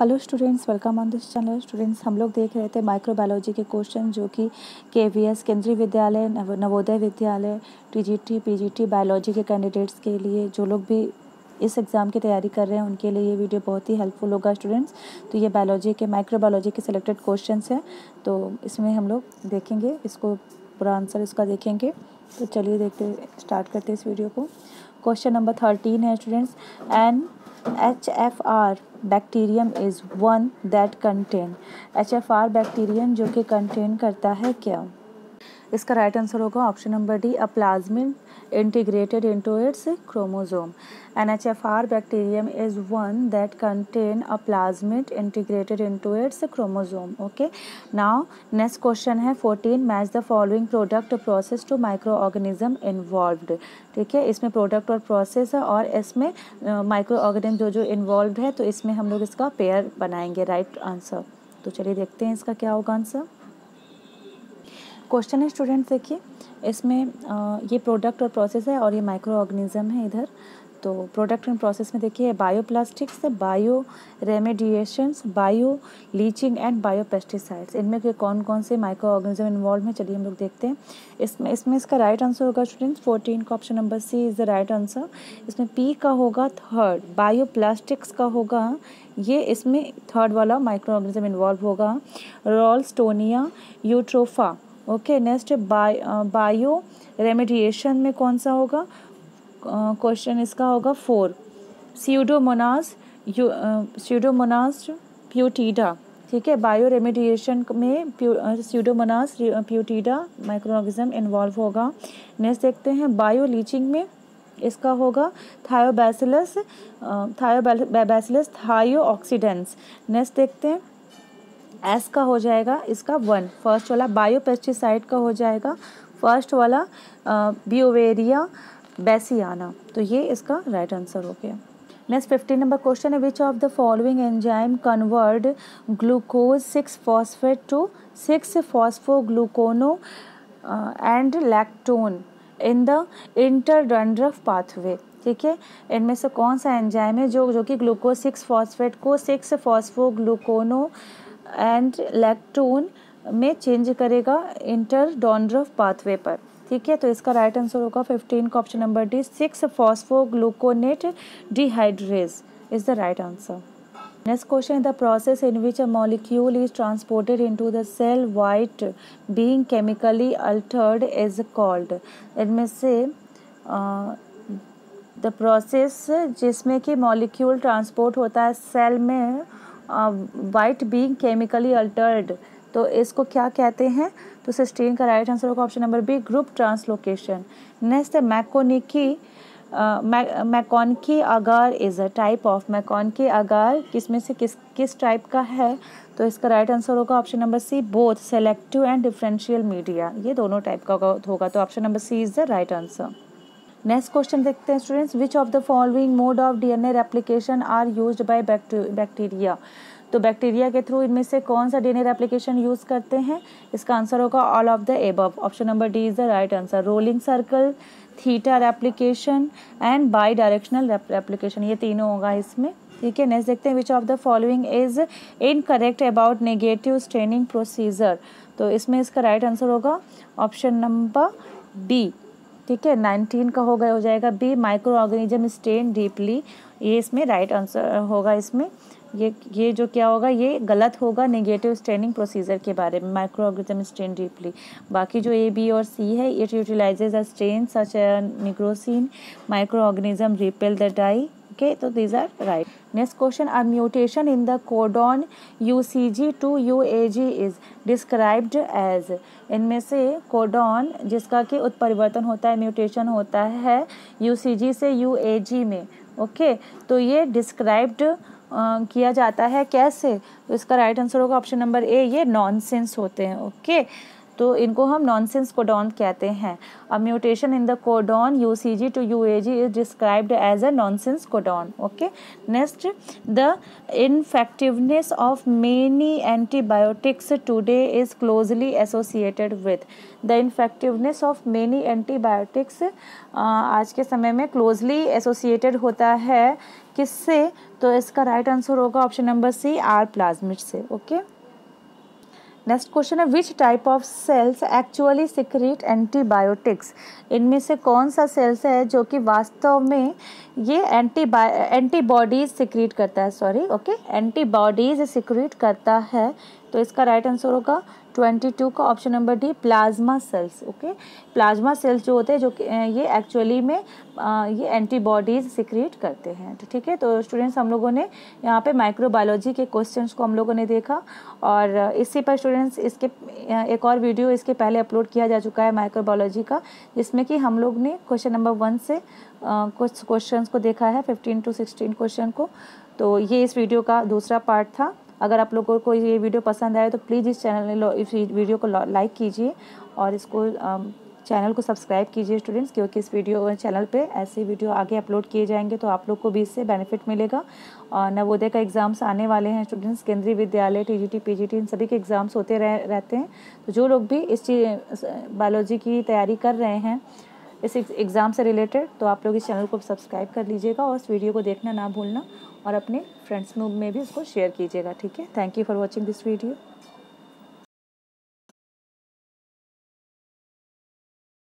Hello students welcome on this channel students हम लोग देख रहे थे माइक्रोबायोलॉजी के क्वेश्चन जो कि के V S Kendriya Vidyalaya Navodaya Vidyalaya TGT PGT biology के कैंडिडेट्स के लिए जो लोग भी इस एग्ज़ाम की तैयारी कर रहे हैं, उनके लिए ये वीडियो बहुत ही हेल्पफुल होगा स्टूडेंट्स तो ये बायोलॉजी के माइक्रोबायोलॉजी के सिलेक्टेड क्वेश्चन हैं. तो इसमें हम लोग देखेंगे, इसको पूरा आंसर इसका देखेंगे. तो चलिए देखते स्टार्ट करते हैं इस वीडियो को. क्वेश्चन नंबर थर्टीन है students and H F R bacterium is one that contain H F R bacterium जो कि कंटेन करता है क्या? इसका राइट आंसर होगा option number D a plasmid integrated into its F R bacterium is one that contain a plasmid integrated into its chromosome okay now next question है fourteen match the following product process to microorganism involve ठीक है? इसमें product और process और इसमें micro uh, organism जो जो involve है तो इसमें हम लोग इसका पेयर बनाएँगे. राइट right आंसर तो चलिए देखते हैं इसका क्या होगा आंसर क्वेश्चन है स्टूडेंट देखिए। इसमें ये प्रोडक्ट और प्रोसेस है और ये माइक्रो ऑर्गेनिज़म है इधर। तो प्रोडक्ट एंड प्रोसेस में देखिए bioplastics bioremediations bioleaching and biopesticides इनमें के कौन कौन से माइक्रो ऑर्गेनिज्म इन्वॉल्व हैं, चलिए हम लोग देखते हैं। इसमें इसमें इसका राइट आंसर होगा स्टूडेंट्स फोर्टीन का option number C is the right answer इसमें पी का होगा थर्ड बायो प्लास्टिक्स का होगा, ये इसमें थर्ड वाला माइक्रो ऑर्गेनिज्म इन्वॉल्व होगा। Ralstonia eutropha okay next bioremediation में कौन सा होगा? क्वेश्चन uh, इसका होगा फोर सीडोमोनास सीडोमोनास प्यूटीडा ठीक है बायो रेमेडिएशन में सीडोमोनास प्यूटीडा माइक्रोऑर्गेनिज्म इन्वॉल्व होगा। नेक्स्ट देखते हैं बायो लीचिंग में इसका होगा थायोबैसिलस थायोबैसिलस थायो ऑक्सीडेंस नेक्स्ट देखते हैं एस का हो जाएगा, इसका वन फ़र्स्ट वाला बायो पेस्टिसाइड का हो जाएगा. फ़र्स्ट वाला बियोवेरिया बेसियाना तो ये इसका राइट आंसर हो गया. नेक्स्ट फिफ्टीन नंबर क्वेश्चन है which of the following enzyme convert glucose six phosphate to six phosphoglucono and lactone in the Entner Doudoroff pathway ठीक है इनमें से कौन सा एंजाइम है जो जो कि ग्लूकोज सिक्स फॉस्फेट को सिक्स फॉस्फोग्लूकोनो एंड लैक्टोन में चेंज करेगा इंटर डॉन्ड्रफ पाथवे पर। ठीक है तो इसका राइट आंसर होगा फिफ्टीन का option number D six phosphogluconate dehydrase is the right answer next question the process in which a molecule is transported into the cell without being chemically altered is called इनमें से the process जिसमें कि molecule transport होता है cell में white being chemically Altered तो इसको क्या कहते हैं? तो सिस्टीन का राइट आंसर होगा option number B group translocation next है, MacConkey MacConkey agar is a type of MacConkey agar किसमें से किस किस टाइप का है? तो इसका राइट आंसर होगा option number C both selective and differential media ये दोनों टाइप का होगा तो option number C is the right answer next question देखते हैं students which of the following mode of DNA replication are used by bacteria तो bacteria के through इनमें से कौन सा डीएनए रेप्लिकेशन यूज़ करते हैं? इसका आंसर होगा all of the above option number D is the right answer rolling circle theta replication and bidirectional replication ये तीनों होगा इसमें. ठीक है नेक्स्ट देखते हैं which of the following is incorrect about negative staining procedure तो इसमें इसका राइट आंसर होगा ऑप्शन नंबर डी ठीक है, नाइनटीन का हो गया हो जाएगा। B microorganism stain deeply ये इसमें राइट आंसर होगा इसमें। ये ये जो क्या होगा, ये गलत होगा नेगेटिव स्टेनिंग प्रोसीजर के बारे में माइक्रो ऑर्गेनिज्म स्टेन डीपली बाकी जो ए बी और सी है it utilizes a stain such nigrosin microorganism repel the dye okay so these are right next question a mutation in the codon ucg to uag is described as इनमें से codon जिसका कि उत्परिवर्तन होता है mutation होता है यूसीजी से यूएजी में ओके okay? तो ये डिस्क्राइब्ड uh, किया जाता है कैसे तो इसका राइट आंसर होगा ऑप्शन नंबर ए ये नॉनसेंस होते हैं ओके okay? तो इनको हम नॉनसेंस कोडॉन कहते हैं। A mutation in the codon U C G to U A G is described as a nonsense codon okay next the infectiveness of many antibiotics today is closely associated with the infectiveness of many antibiotics आज के समय में closely associated होता है किससे? तो इसका right answer होगा option number C R plasmid से ओके okay? नेक्स्ट क्वेश्चन है which type of cells actually secrete antibiotics इनमें से कौन सा सेल्स है जो कि वास्तव में ये एंटी एंटीबॉडीज सिक्रीट करता है? सॉरी ओके एंटीबॉडीज सिक्रीट करता है तो इसका राइट आंसर होगा ट्वेंटी टू का option number D plasma cells okay plasma cells जो होते हैं, जो ये एक्चुअली में ये एंटीबॉडीज सिक्रिएट करते हैं तो ठीक है? तो स्टूडेंट्स हम लोगों ने यहाँ पे माइक्रोबायोलॉजी के क्वेश्चंस को हम लोगों ने देखा और इसी पर स्टूडेंट्स इसके एक और वीडियो इसके पहले अपलोड किया जा चुका है माइक्रोबायोलॉजी का, जिसमें कि हम लोग ने क्वेश्चन नंबर वन से कुछ क्वेश्चन को देखा है फिफ्टीन टू सिक्सटीन क्वेश्चन को। तो ये इस वीडियो का दूसरा पार्ट था। अगर आप लोगों को ये वीडियो पसंद आए तो प्लीज़ इस चैनल में इस वीडियो को लाइक कीजिए और इसको चैनल को सब्सक्राइब कीजिए स्टूडेंट्स, क्योंकि इस वीडियो चैनल पे ऐसे वीडियो आगे अपलोड किए जाएँगे तो आप लोग को भी इससे बेनिफिट मिलेगा। और नवोदय का एग्ज़ाम्स आने वाले हैं स्टूडेंट्स, केंद्रीय विद्यालय, टीजीटी, पीजीटी, इन सभी के एग्ज़ाम्स होते रह, रहते हैं। तो जो लोग भी इस बायोलॉजी की तैयारी कर रहे हैं इस एग्ज़ाम से रिलेटेड तो आप लोग इस चैनल को सब्सक्राइब कर लीजिएगा और इस वीडियो को देखना ना भूलना और अपने फ्रेंड्स में भी इसको शेयर कीजिएगा, ठीक है? Thank you for watching this video